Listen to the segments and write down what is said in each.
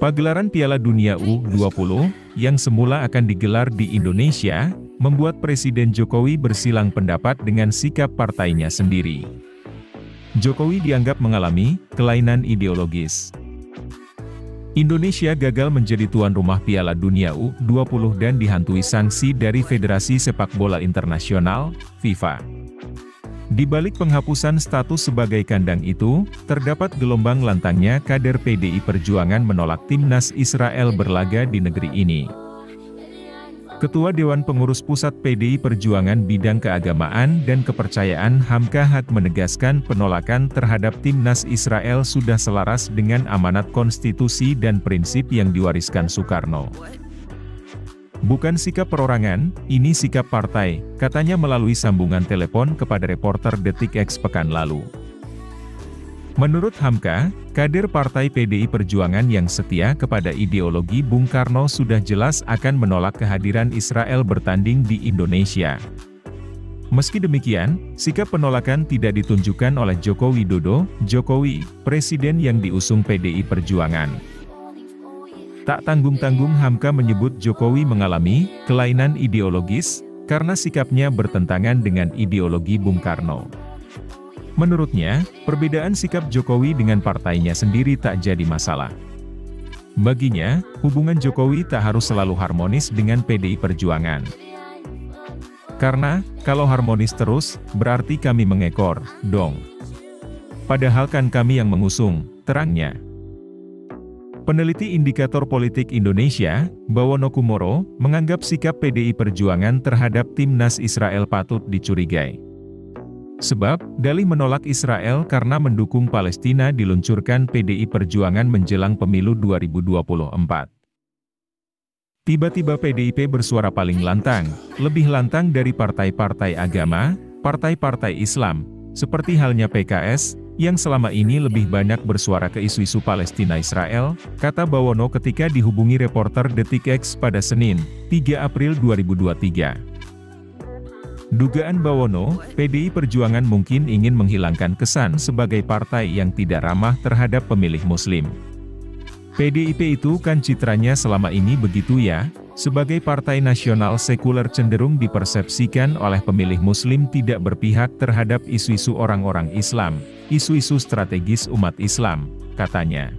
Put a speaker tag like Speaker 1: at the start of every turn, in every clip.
Speaker 1: Pagelaran Piala Dunia U20 yang semula akan digelar di Indonesia, membuat Presiden Jokowi bersilang pendapat dengan sikap partainya sendiri. Jokowi dianggap mengalami kelainan ideologis. Indonesia gagal menjadi tuan rumah Piala Dunia U20 dan dihantui sanksi dari Federasi Sepak Bola Internasional, FIFA. Di balik penghapusan status sebagai kandang itu, terdapat gelombang lantangnya kader PDI Perjuangan menolak timnas Israel berlaga di negeri ini. Ketua Dewan Pengurus Pusat PDI Perjuangan Bidang Keagamaan dan Kepercayaan Hamka Hak menegaskan penolakan terhadap timnas Israel sudah selaras dengan amanat konstitusi dan prinsip yang diwariskan Soekarno. Bukan sikap perorangan, ini sikap partai, katanya melalui sambungan telepon kepada reporter Detik X pekan lalu. Menurut Hamka, kader Partai PDI Perjuangan yang setia kepada ideologi Bung Karno sudah jelas akan menolak kehadiran Israel bertanding di Indonesia. Meski demikian, sikap penolakan tidak ditunjukkan oleh Joko Widodo, Jokowi, presiden yang diusung PDI Perjuangan. Tak tanggung-tanggung Hamka menyebut Jokowi mengalami kelainan ideologis, karena sikapnya bertentangan dengan ideologi Bung Karno. Menurutnya, perbedaan sikap Jokowi dengan partainya sendiri tak jadi masalah. Baginya, hubungan Jokowi tak harus selalu harmonis dengan PDI Perjuangan. Karena, kalau harmonis terus, berarti kami mengekor, dong. Padahal kan kami yang mengusung, terangnya. Peneliti Indikator Politik Indonesia, Bawono Kumoro, menganggap sikap PDI Perjuangan terhadap timnas Israel patut dicurigai. Sebab, dalih menolak Israel karena mendukung Palestina diluncurkan PDI Perjuangan menjelang pemilu 2024. Tiba-tiba PDIP bersuara paling lantang, lebih lantang dari partai-partai agama, partai-partai Islam, seperti halnya PKS, yang selama ini lebih banyak bersuara ke isu-isu Palestina-Israel, kata Bawono ketika dihubungi reporter Detik X pada Senin, 3 April 2023. Dugaan Bawono, PDI Perjuangan mungkin ingin menghilangkan kesan sebagai partai yang tidak ramah terhadap pemilih muslim. PDIP itu kan citranya selama ini begitu ya, sebagai partai nasional sekuler cenderung dipersepsikan oleh pemilih muslim tidak berpihak terhadap isu-isu orang-orang Islam, isu-isu strategis umat Islam, katanya.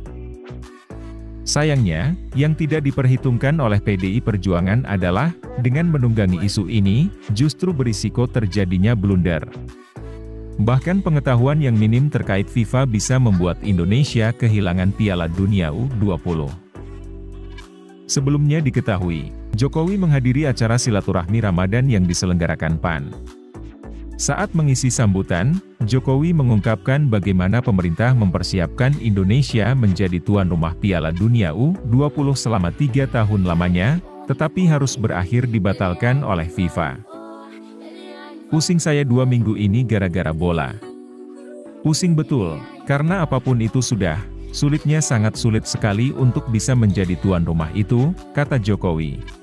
Speaker 1: Sayangnya, yang tidak diperhitungkan oleh PDI Perjuangan adalah, dengan menunggangi isu ini, justru berisiko terjadinya blunder. Bahkan pengetahuan yang minim terkait FIFA bisa membuat Indonesia kehilangan Piala Dunia U20. Sebelumnya diketahui, Jokowi menghadiri acara silaturahmi Ramadan yang diselenggarakan PAN. Saat mengisi sambutan, Jokowi mengungkapkan bagaimana pemerintah mempersiapkan Indonesia menjadi tuan rumah Piala Dunia U20 selama tiga tahun lamanya, tetapi harus berakhir dibatalkan oleh FIFA. Pusing saya dua minggu ini gara-gara bola. Pusing betul, karena apa pun itu sudah, Sulitnya sangat sulit sekali untuk bisa menjadi tuan rumah itu, kata Jokowi.